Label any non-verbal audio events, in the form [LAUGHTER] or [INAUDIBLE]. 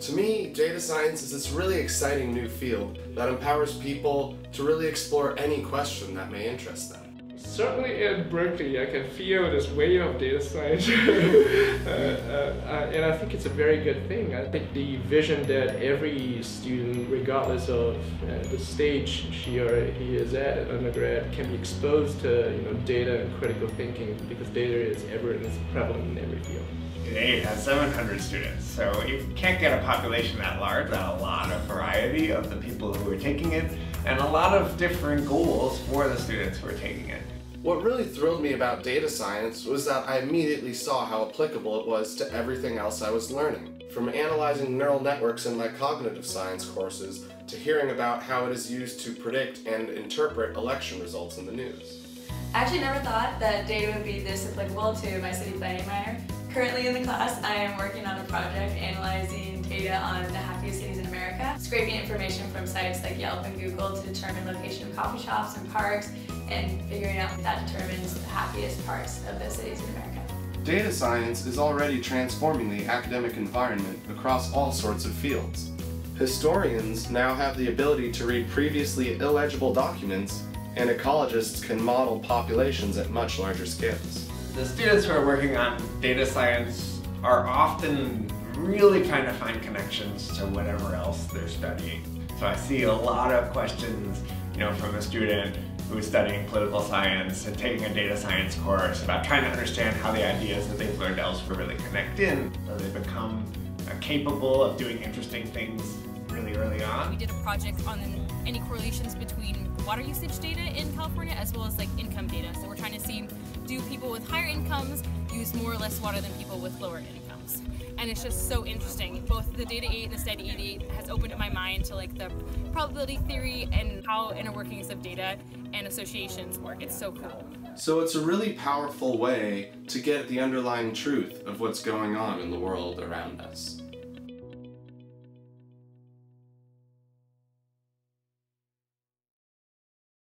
To me, data science is this really exciting new field that empowers people to really explore any question that may interest them. Certainly at Berkeley, I can feel this wave of data science, [LAUGHS] uh, uh, uh, and I think it's a very good thing. I think the vision that every student, regardless of uh, the stage she or he is at at undergrad, can be exposed to you know data and critical thinking because data is ever and is prevalent in every field. Today it has 700 students, so you can't get a population that large, and a lot of variety of the people who are taking it, and a lot of different goals for the students who are taking it. What really thrilled me about data science was that I immediately saw how applicable it was to everything else I was learning. From analyzing neural networks in my cognitive science courses to hearing about how it is used to predict and interpret election results in the news. I actually never thought that data would be this applicable to my city planning minor. Currently in the class, I am working on a project analyzing data on the happiest cities in America, scraping information from sites like Yelp and Google to determine location of coffee shops and parks, and figuring out that determines the happiest parts of the cities in America. Data science is already transforming the academic environment across all sorts of fields. Historians now have the ability to read previously illegible documents, and ecologists can model populations at much larger scales. The students who are working on data science are often really trying to find connections to whatever else they're studying. So I see a lot of questions, you know, from a student who's studying political science and taking a data science course about trying to understand how the ideas that they've learned elsewhere really connect in, so they become uh, capable of doing interesting things really early on. We did a project on any correlations between water usage data in California as well as like income data. So we're trying to see do people with higher incomes use more or less water than people with lower incomes and it's just so interesting. Both the Data 8 and the Stat 88 has opened up my mind to like the probability theory and how inner workings of data and associations work. It's so cool. So it's a really powerful way to get the underlying truth of what's going on in the world around us.